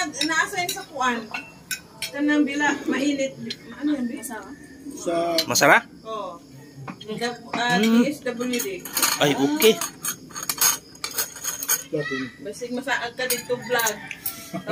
nag na-assign sa kuan. Tanang bila mainit. Ano yan, bila? Sa Masara? Oo. Uh, Hmm. DSWD. Ay, okay. dating. Basig masaag ka dito vlog.